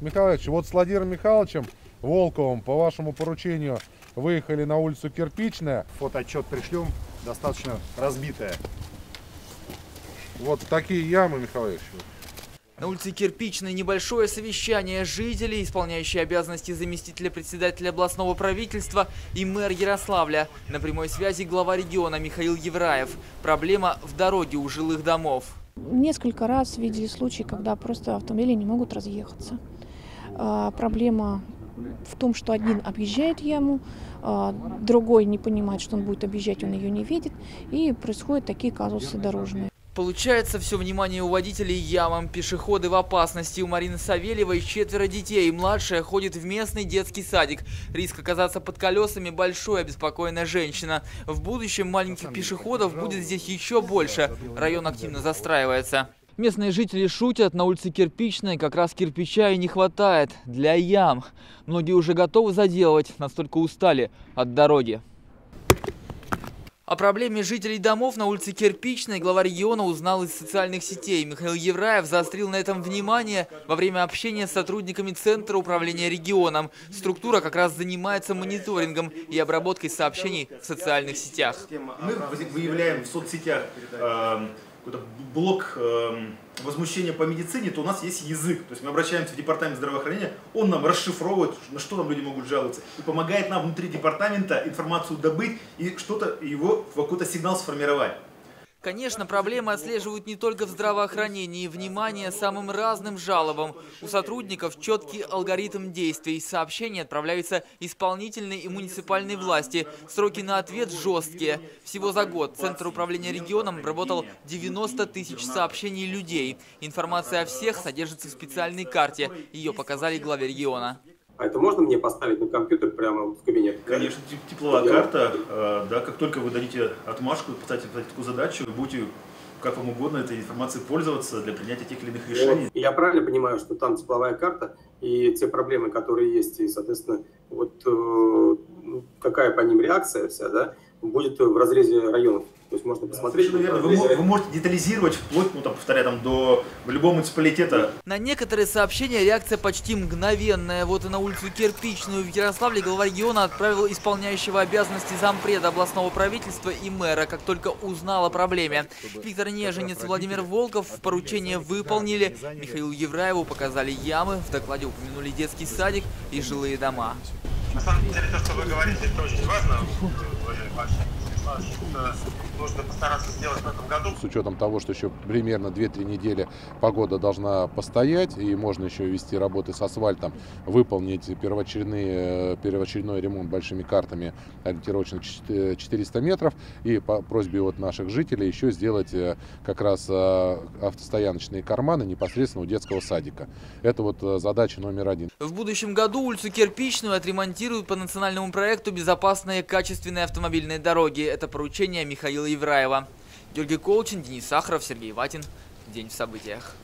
Михайлович, вот с Владимиром Михайловичем Волковым по вашему поручению выехали на улицу Кирпичная. Фотоотчет пришлем, достаточно разбитая. Вот такие ямы, Михайлович. На улице Кирпичной небольшое совещание жителей, исполняющие обязанности заместителя председателя областного правительства и мэр Ярославля. На прямой связи глава региона Михаил Евраев. Проблема в дороге у жилых домов. Несколько раз видели случаи, когда просто автомобили не могут разъехаться. А, Проблема в том, что один объезжает яму, а, другой не понимает, что он будет объезжать, он ее не видит, и происходят такие казусы дорожные. Получается, все внимание у водителей ямам, пешеходы в опасности. У Марины Савельевой четверо детей, младшая ходит в местный детский садик. Риск оказаться под колесами большой, обеспокоенная женщина. В будущем маленьких пешеходов будет здесь еще больше. Район активно застраивается. Местные жители шутят, на улице Кирпичной как раз кирпича и не хватает для ям. Многие уже готовы заделывать, настолько устали от дороги. О проблеме жителей домов на улице Кирпичной глава региона узнал из социальных сетей. Михаил Евраев заострил на этом внимание во время общения с сотрудниками Центра управления регионом. Структура как раз занимается мониторингом и обработкой сообщений в социальных сетях. Мы выявляем в соцсетях э, какой-то блок э, возмущения по медицине, то у нас есть язык. То есть мы обращаемся в департамент здравоохранения, он нам расшифровывает, на что там люди могут жаловаться, и помогает нам внутри департамента информацию добыть и что-то его в какой-то сигнал сформировать. Конечно, проблемы отслеживают не только в здравоохранении. Внимание самым разным жалобам. У сотрудников четкий алгоритм действий. Сообщения отправляются исполнительной и муниципальной власти. Сроки на ответ жесткие. Всего за год Центр управления регионом обработал 90 тысяч сообщений людей. Информация о всех содержится в специальной карте. Ее показали главе региона. А это можно мне поставить на компьютер прямо в кабинет? Конечно, тепловая карта, э, да, как только вы дадите отмашку, поставите, поставите такую задачу, вы будете как вам угодно этой информацией пользоваться для принятия тех или иных решений. Вот. Я правильно понимаю, что там тепловая карта и те проблемы, которые есть, и, соответственно, вот э, ну, какая по ним реакция вся, да, будет в разрезе районов. Можно посмотреть. Верно. в Вы, вы можете детализировать вплоть, ну там, повторяю, там, до любого муниципалитета. На некоторые сообщения реакция почти мгновенная. Вот и на улицу Кирпичную в Ярославле глава региона отправил исполняющего обязанности зампреда областного правительства и мэра, как только узнал о проблеме. Виктор Неженец и Владимир Волков поручение выполнили. Михаилу Евраеву показали ямы, в докладе упомянули детский садик и жилые дома. На самом деле, то, что вы говорите, это очень важно, нужно постараться сделать в этом году. С учетом того, что еще примерно 2-3 недели погода должна постоять, и можно еще вести работы с асфальтом, выполнить первоочередные, э, первоочередной ремонт большими картами ориентировочно 400 метров, и по просьбе вот наших жителей еще сделать э, как раз э, автостояночные карманы непосредственно у детского садика. Это вот э, задача номер один. В будущем году улицу Кирпичную отремонтируют по национальному проекту «Безопасные качественные автомобильные дороги». Это поручение Михаила Евраева. Георгий Колчин, Денис Сахаров, Сергей Ватин. День в событиях.